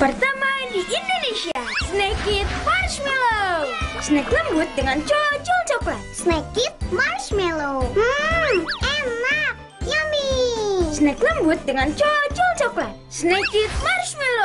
Pertama di Indonesia, Snack It Marshmallow. Snack lembut dengan cocol coklat. Snack it marshmallow. Hmm, enak. Yummy. Snack lembut dengan cocol coklat. Snack It Marshmallow.